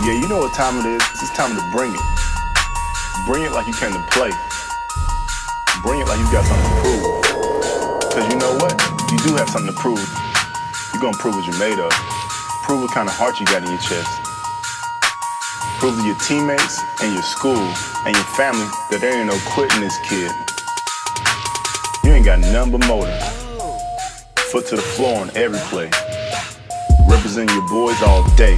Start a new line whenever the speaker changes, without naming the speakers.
Yeah, you know what time it is. It's time to bring it. Bring it like you came to play. Bring it like you got something to prove. Because you know what? You do have something to prove. You're going to prove what you're made of. Prove what kind of heart you got in your chest. Prove to your teammates and your school and your family that there ain't no quitting this kid. You ain't got none but motor. Foot to the floor on every play. Representing your boys all day.